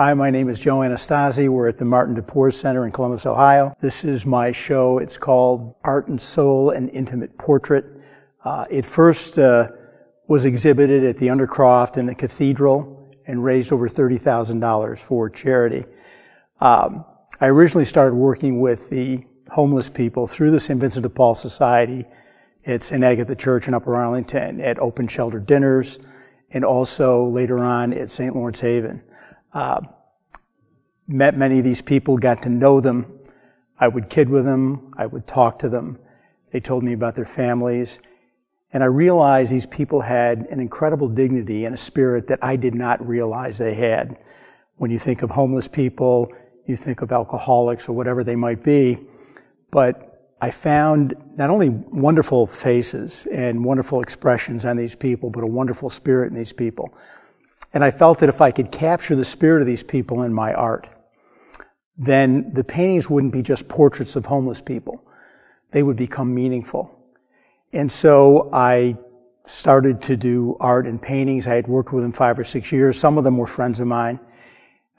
Hi, my name is Joe Anastasi. We're at the Martin de Porres Center in Columbus, Ohio. This is my show. It's called Art and Soul, an Intimate Portrait. Uh, it first uh, was exhibited at the Undercroft in the Cathedral and raised over $30,000 for charity. Um, I originally started working with the homeless people through the St. Vincent de Paul Society at St. Agatha Church in Upper Arlington at open shelter dinners and also later on at St. Lawrence Haven. Uh, met many of these people, got to know them. I would kid with them. I would talk to them. They told me about their families. And I realized these people had an incredible dignity and a spirit that I did not realize they had. When you think of homeless people, you think of alcoholics or whatever they might be. But I found not only wonderful faces and wonderful expressions on these people, but a wonderful spirit in these people. And I felt that if I could capture the spirit of these people in my art, then the paintings wouldn't be just portraits of homeless people. They would become meaningful. And so I started to do art and paintings. I had worked with them five or six years. Some of them were friends of mine.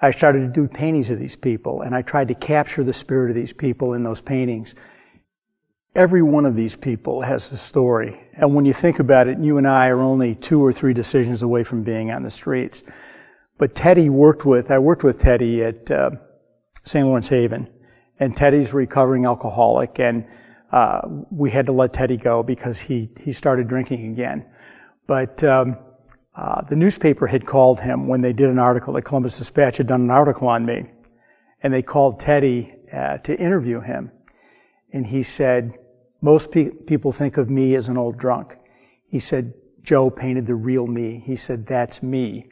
I started to do paintings of these people and I tried to capture the spirit of these people in those paintings. Every one of these people has a story. And when you think about it, you and I are only two or three decisions away from being on the streets. But Teddy worked with, I worked with Teddy at uh, St. Lawrence Haven. And Teddy's recovering alcoholic. And uh, we had to let Teddy go because he, he started drinking again. But um, uh, the newspaper had called him when they did an article. The Columbus Dispatch had done an article on me. And they called Teddy uh, to interview him. And he said, most pe- people think of me as an old drunk. He said, Joe painted the real me. He said, that's me.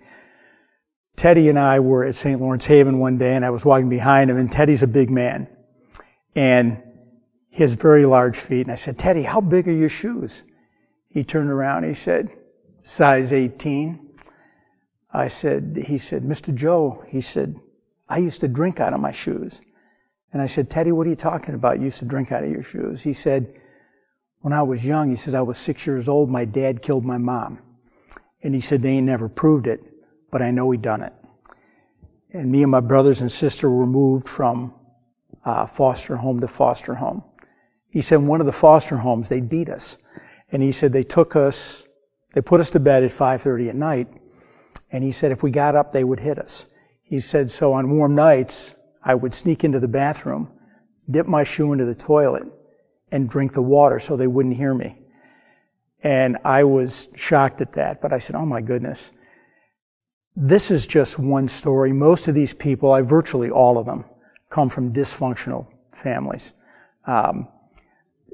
Teddy and I were at St. Lawrence Haven one day and I was walking behind him and Teddy's a big man and he has very large feet. And I said, Teddy, how big are your shoes? He turned around. He said, size 18. I said, he said, Mr. Joe, he said, I used to drink out of my shoes. And I said, Teddy, what are you talking about? You used to drink out of your shoes. He said, when I was young, he says, I was six years old, my dad killed my mom. And he said, they ain't never proved it, but I know he done it. And me and my brothers and sister were moved from uh, foster home to foster home. He said, one of the foster homes, they beat us. And he said, they took us, they put us to bed at 5.30 at night. And he said, if we got up, they would hit us. He said, so on warm nights, I would sneak into the bathroom, dip my shoe into the toilet, and drink the water so they wouldn't hear me. And I was shocked at that, but I said, oh my goodness. This is just one story. Most of these people, I virtually all of them, come from dysfunctional families. Um,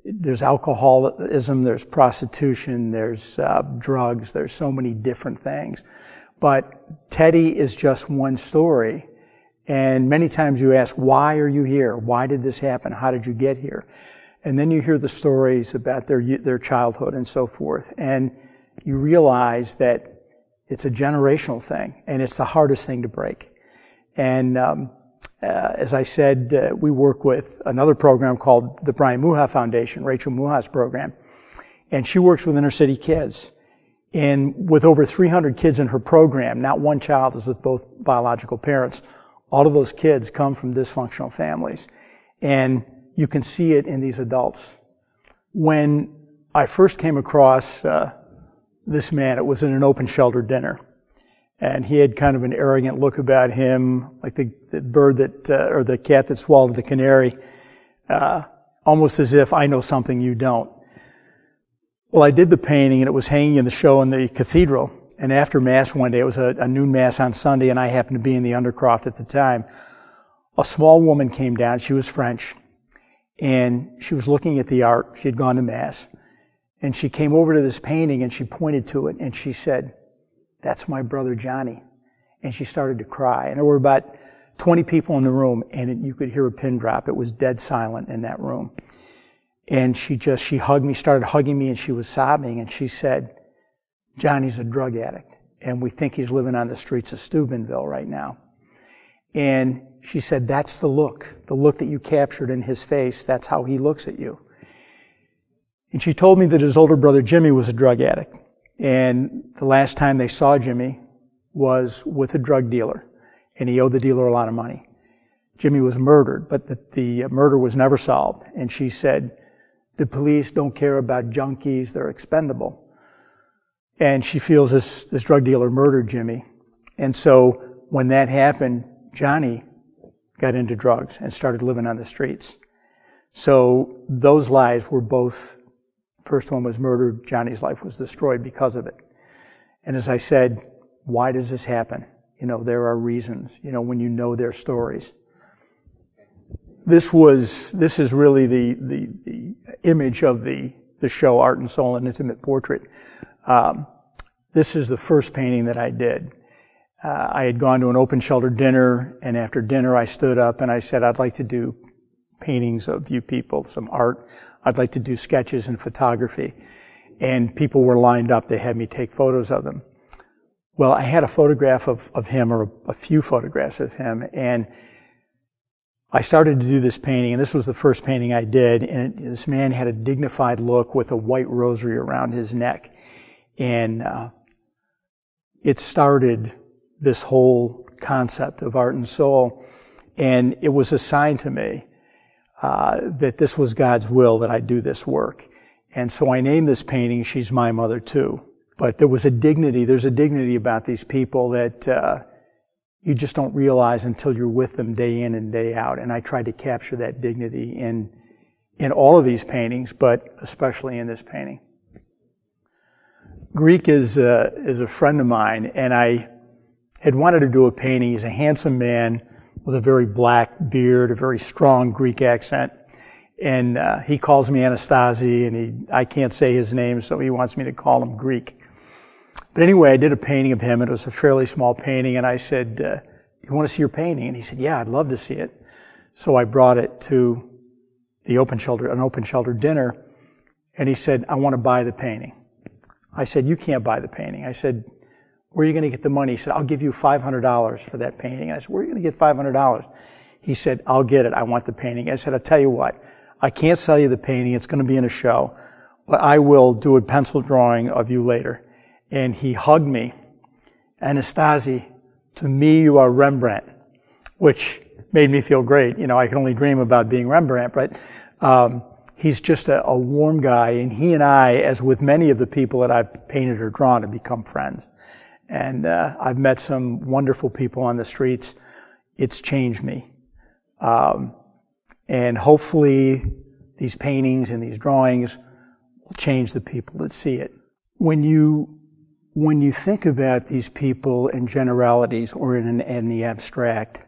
there's alcoholism, there's prostitution, there's uh, drugs, there's so many different things. But Teddy is just one story. And many times you ask, why are you here? Why did this happen? How did you get here? And then you hear the stories about their, their childhood and so forth. And you realize that it's a generational thing and it's the hardest thing to break. And, um, uh, as I said, uh, we work with another program called the Brian Muha Foundation, Rachel Muha's program. And she works with inner city kids. And with over 300 kids in her program, not one child is with both biological parents all of those kids come from dysfunctional families. And you can see it in these adults. When I first came across uh, this man, it was in an open shelter dinner. And he had kind of an arrogant look about him, like the, the bird that, uh, or the cat that swallowed the canary, uh, almost as if I know something you don't. Well, I did the painting and it was hanging in the show in the cathedral. And after Mass one day, it was a, a noon Mass on Sunday, and I happened to be in the Undercroft at the time. A small woman came down. She was French. And she was looking at the art. She had gone to Mass. And she came over to this painting and she pointed to it and she said, That's my brother Johnny. And she started to cry. And there were about 20 people in the room and it, you could hear a pin drop. It was dead silent in that room. And she just, she hugged me, started hugging me and she was sobbing and she said, Johnny's a drug addict, and we think he's living on the streets of Steubenville right now. And she said, That's the look, the look that you captured in his face. That's how he looks at you. And she told me that his older brother Jimmy was a drug addict. And the last time they saw Jimmy was with a drug dealer. and he owed the dealer a lot of money. Jimmy was murdered, but the, the murder was never solved. And she said, the police don't care about junkies, they're expendable. And she feels this, this drug dealer murdered Jimmy. And so when that happened, Johnny got into drugs and started living on the streets. So those lives were both, first one was murdered, Johnny's life was destroyed because of it. And as I said, why does this happen? You know, there are reasons, you know, when you know their stories. This was, this is really the, the, the image of the, the show, Art and Soul, an intimate portrait. Um, this is the first painting that I did. Uh, I had gone to an open shelter dinner, and after dinner I stood up and I said, I'd like to do paintings of you people, some art. I'd like to do sketches and photography. And people were lined up. They had me take photos of them. Well, I had a photograph of, of him or a few photographs of him and I started to do this painting and this was the first painting I did and it, this man had a dignified look with a white rosary around his neck and uh, it started this whole concept of art and soul and it was a sign to me uh, that this was God's will that I do this work. And so I named this painting, She's My Mother Too. But there was a dignity, there's a dignity about these people that uh, you just don't realize until you're with them day in and day out. And I tried to capture that dignity in, in all of these paintings, but especially in this painting. Greek is a, is a friend of mine, and I had wanted to do a painting. He's a handsome man with a very black beard, a very strong Greek accent. And uh, he calls me Anastasi, and he, I can't say his name, so he wants me to call him Greek. But anyway, I did a painting of him. It was a fairly small painting, and I said, uh, "You want to see your painting?" And he said, "Yeah, I'd love to see it." So I brought it to the open shelter, an open shelter dinner, and he said, "I want to buy the painting." I said, "You can't buy the painting." I said, "Where are you going to get the money?" He said, "I'll give you five hundred dollars for that painting." And I said, "Where are you going to get five hundred dollars?" He said, "I'll get it. I want the painting." I said, "I'll tell you what. I can't sell you the painting. It's going to be in a show, but I will do a pencil drawing of you later." And he hugged me. Anastasi, to me you are Rembrandt, which made me feel great. You know, I can only dream about being Rembrandt, but um, he's just a, a, warm guy, and he and I, as with many of the people that I've painted or drawn, have become friends. And uh, I've met some wonderful people on the streets. It's changed me, um, and hopefully, these paintings and these drawings will change the people that see it. When you when you think about these people in generalities or in, an, in the abstract,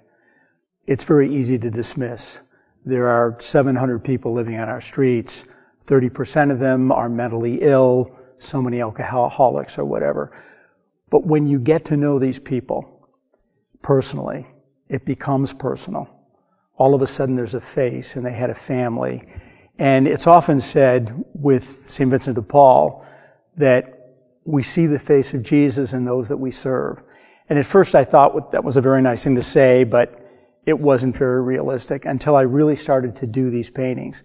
it's very easy to dismiss. There are 700 people living on our streets. 30% of them are mentally ill, so many alcoholics or whatever. But when you get to know these people personally, it becomes personal. All of a sudden there's a face and they had a family. And it's often said with St. Vincent de Paul that we see the face of Jesus in those that we serve. And at first I thought that was a very nice thing to say, but it wasn't very realistic until I really started to do these paintings.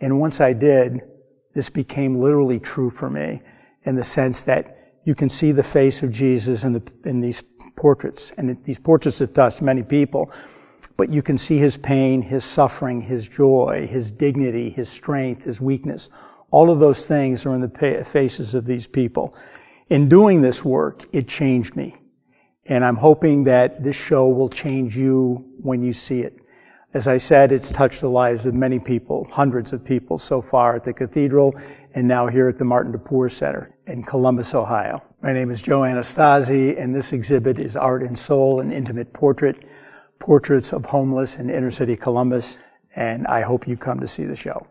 And once I did, this became literally true for me in the sense that you can see the face of Jesus in, the, in these portraits. And these portraits have touched many people. But you can see his pain, his suffering, his joy, his dignity, his strength, his weakness. All of those things are in the faces of these people. In doing this work, it changed me. And I'm hoping that this show will change you when you see it. As I said, it's touched the lives of many people, hundreds of people so far at the cathedral and now here at the Martin de DePoor Center in Columbus, Ohio. My name is Joe Anastasi and this exhibit is Art and Soul, an intimate portrait, portraits of homeless in inner city Columbus. And I hope you come to see the show.